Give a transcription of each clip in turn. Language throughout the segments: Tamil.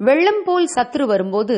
வெள்ளம் போல் சத்துரு வரும்போது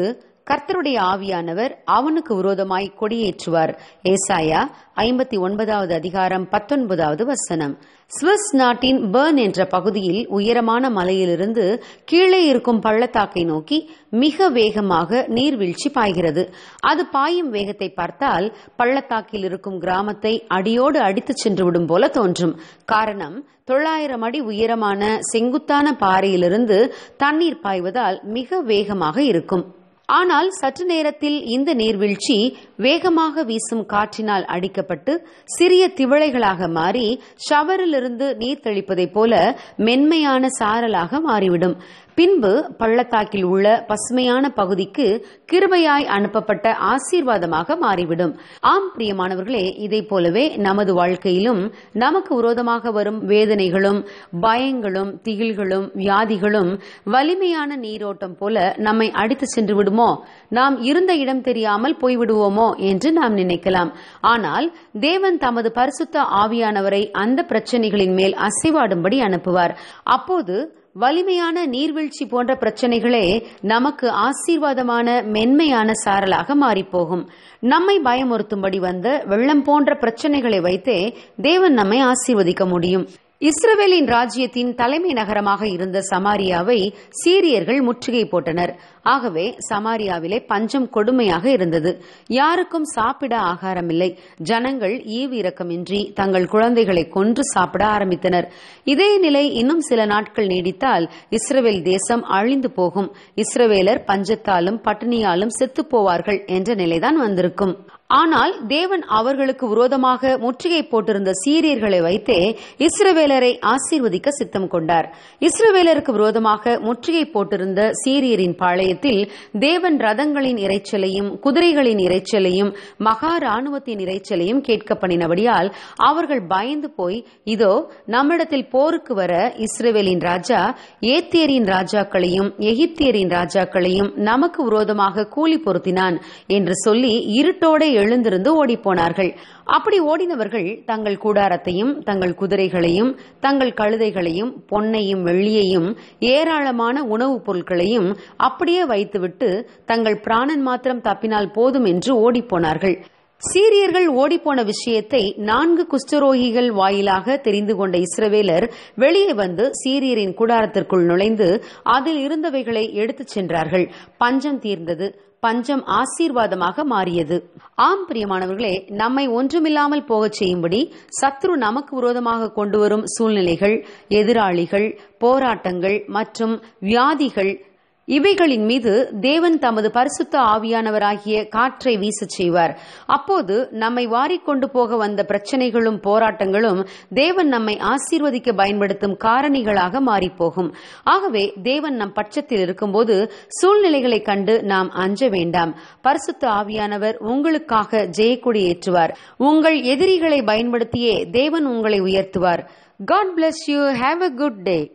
கர்த்தருடைய ஆவியானவர் அவனுக்கு விரோதமாய் கொடியேற்றுவார். ஏசாயா ஐம்பத்தி ஒன்பதாவது அதிகாரம் பத்தொன்பதாவது வசனம். சுவிஸ் நாட்டின் பேர்ன் என்ற பகுதியில் உயரமான மலையிலிருந்து கீழே இருக்கும் பள்ளத்தாக்கை நோக்கி மிக வேகமாக நீர்வீழ்ச்சி பாய்கிறது. அது பாயும் வேகத்தை பார்த்தால் பள்ளத்தாக்கில் இருக்கும் கிராமத்தை அடியோடு அடித்துச் சென்று விடும் போல தோன்றும். காரணம் தொள்ளாயிரம் அடி உயரமான செங்குத்தான பாறையிலிருந்து தண்ணீர் பாய்வதால் மிக வேகமாக இருக்கும். ஆனால் சற்று நேரத்தில் இந்த நீர்வீழ்ச்சி வேகமாக வீசும் காற்றினால் அடிக்கப்பட்டு சிறிய திவளைகளாக மாறி ஷவரிலிருந்து நீர் தெளிப்பதைப் போல மென்மையான சாரலாக மாறிவிடும். பின்பு பள்ளத்தாக்கில் உள்ள பசுமையான பகுதிக்கு கிருபையாய் அனுப்பப்பட்ட ஆசீர்வாதமாக மாறிவிடும். ஆம் பிரியமானவர்களே இதை போலவே நமது வாழ்க்கையிலும் நமக்கு விரோதமாக வரும் வேதனைகளும் பயங்களும் திகில்களும் வியாதிகளும் வலிமையான நீரோட்டம் போல நம்மை அடித்து சென்று விடுமோ? நாம் இருந்த இடம் தெரியாமல் போய்விடுவோமோ என்று நாம் நினைக்கலாம். ஆனால் தேவன் தமது பரிசுத்த ஆவியானவரை அந்த பிரச்சனைகளின் மேல் அசைவாடும்படி அனுப்புவார். அப்போது வலிமையான நீர்வீழ்ச்சி போன்ற பிரச்சனைகளே நமக்கு ஆசீர்வாதமான மென்மையான சாரலாக மாறிப்போகும். நம்மை பயமுறுத்தும்படி வந்த வெள்ளம் போன்ற பிரச்சனைகளை வைத்தே தேவன் நம்மை ஆசீர்வதிக்க முடியும். இஸ்ரவேலின் ராஜ்யத்தின் தலைமை நகரமாக இருந்த சமாரியாவை சீரியர்கள் முற்றுகை போட்டனர். ஆகவே சமாரியாவிலே பஞ்சம் கொடுமையாக இருந்தது. யாருக்கும் சாப்பிட ஆகாரமில்லை. ஜனங்கள் ஈவு இரக்கமின்றி தங்கள் குழந்தைகளை கொன்று சாப்பிட ஆரம்பித்தனர். இதே நிலை இன்னும் சில நாட்கள் நீடித்தால் இஸ்ரவேல் தேசம் அழிந்து போகும். இஸ்ரவேலர் பஞ்சத்தாலும் பட்டினியாலும் செத்து போவார்கள் என்ற நிலைதான் வந்திருக்கும். ஆனால் தேவன் அவர்களுக்கு விரோதமாக முற்றுகை போட்டிருந்த சீரியர்களை வைத்தே இஸ்ரவேலரை ஆசீர்வதிக்க சித்தம் கொண்டார். இஸ்ரவேலருக்கு விரோதமாக முற்றுகை போட்டிருந்த சீரியரின் பாளையத்தில் தேவன் ரதங்களின் இறைச்சலையும் குதிரைகளின் இறைச்சலையும் மகா ராணுவத்தின் இறைச்சலையும் கேட்க பண்ணினபடியால் அவர்கள் பயந்து போய் இதோ நம்மிடத்தில் போருக்கு வர இஸ்ரேவேலின் ராஜா ஏத்தியரின் ராஜாக்களையும் எகிப்தியரின் ராஜாக்களையும் நமக்கு விரோதமாக கூலி பொருத்தினான் என்று சொல்லி இருட்டோட எழுந்திருந்து ஓடிப்போனார்கள். அப்படி ஓடினவர்கள் தங்கள் கூடாரத்தையும் தங்கள் குதிரைகளையும் தங்கள் கழுதைகளையும் பொன்னையும் வெள்ளியையும் ஏராளமான உணவுப் பொருட்களையும் அப்படியே வைத்துவிட்டு தங்கள் பிராணன் மாத்திரம் தப்பினால் போதும் என்று ஓடிப்போனார்கள் சீரியர்கள் ஓடிப்போன விஷயத்தை நான்கு குஷ்டரோகிகள் வாயிலாக தெரிந்து கொண்ட இஸ்ரவேலர் வெளியே வந்து சீரியரின் கூடாரத்திற்குள் நுழைந்து அதில் இருந்தவைகளை எடுத்துச் சென்றார்கள். பஞ்சம் தீர்ந்தது. பஞ்சம் ஆசீர்வாதமாக மாறியது. ஆம் பிரியமானவர்களே நம்மை ஒன்றுமில்லாமல் போகச் செய்யும்படி சத்ரு நமக்கு விரோதமாக கொண்டு வரும் சூழ்நிலைகள் எதிராளிகள் போராட்டங்கள் மற்றும் வியாதிகள் இவைகளின் மீது தேவன் தமது பரிசுத்த ஆவியானவராகிய காற்றை வீசச் செய்வார். அப்போது நம்மை வாரிக்கொண்டு போக வந்த பிரச்சனைகளும் போராட்டங்களும் தேவன் நம்மை ஆசீர்வதிக்க பயன்படுத்தும் காரணிகளாக மாறிப்போகும். ஆகவே தேவன் நம் பட்சத்தில் இருக்கும்போது சூழ்நிலைகளை கண்டு நாம் அஞ்ச வேண்டாம். பரிசுத்த ஆவியானவர் உங்களுக்காக ஜெயக்குடி ஏற்றுவார். உங்கள் எதிரிகளை பயன்படுத்தியே தேவன் உங்களை உயர்த்துவார். God bless you have a good day